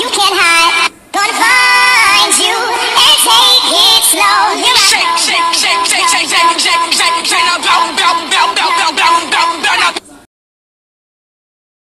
You can't hide.